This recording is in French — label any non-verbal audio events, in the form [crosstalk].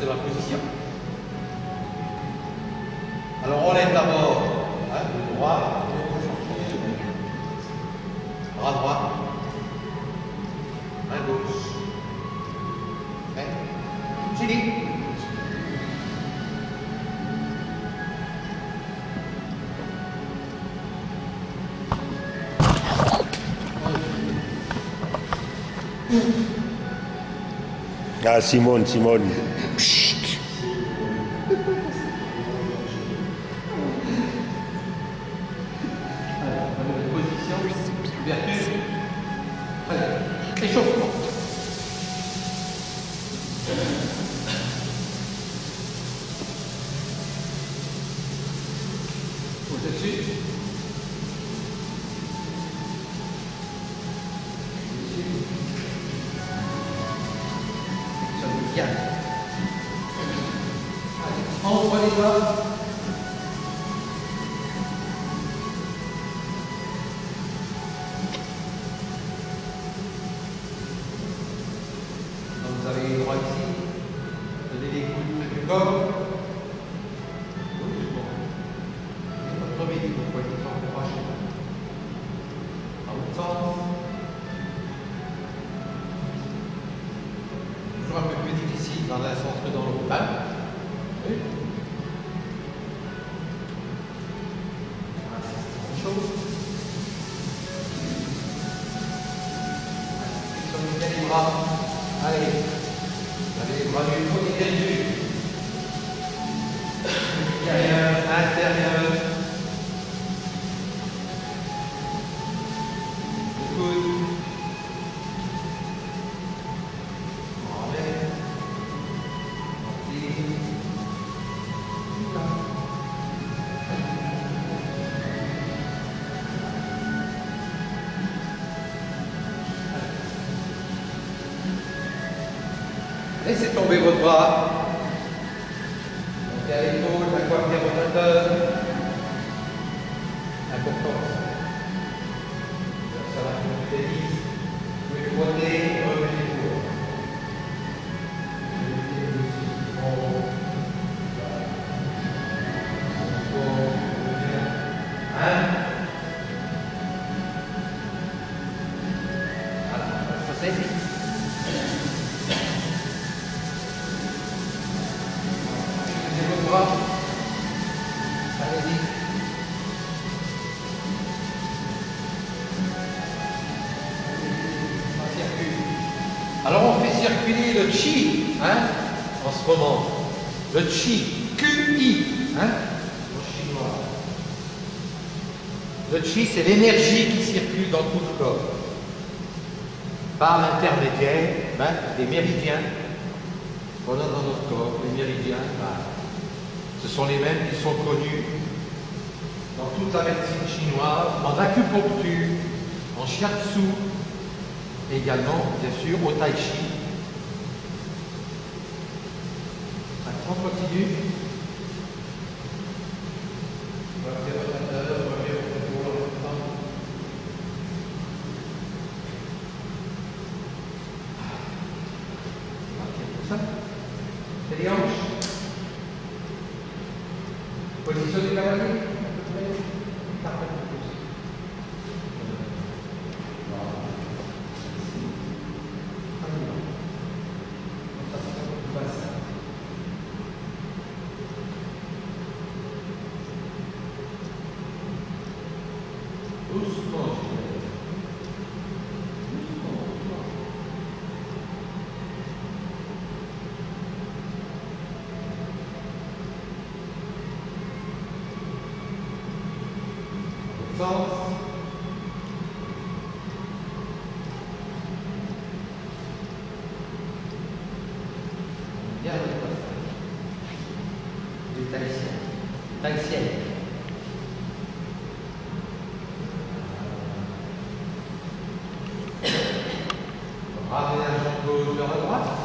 dans la position. Alors on lève d'abord hein, le droit, bras droit, main gauche. Hein? Fini. Ah, Simone, Simone. [laughs] Posez dessus. Ça vous bien. Allez, entre les doigts. Donc vous avez Allez. Vous avez les bras du haut Laissez tomber votre bras. Montez à l'épaule, la coiffe bien rotateur. Important. Ça va faire des. Vous pouvez frotter, c'est. Allez-y. Alors on fait circuler le chi, hein, en ce moment. Le chi, Q-I, hein, chinois. Le chi, c'est l'énergie qui circule dans tout le corps. Par l'intermédiaire ben, des méridiens qu'on a dans notre corps. Les méridiens, ben, ce sont les mêmes qui sont connus dans toute la médecine chinoise, en acupuncture, en shiatsu, également, bien sûr, au tai chi. On continue. On va faire votre intérieur, on va faire votre tour en même temps. Ok, comme ça. C'est les hanches. Position du cavalier. à peu près. temps. Bien, le Tahitien. Tahitien. Bras vers la jambe gauche vers la droite.